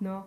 ¿no?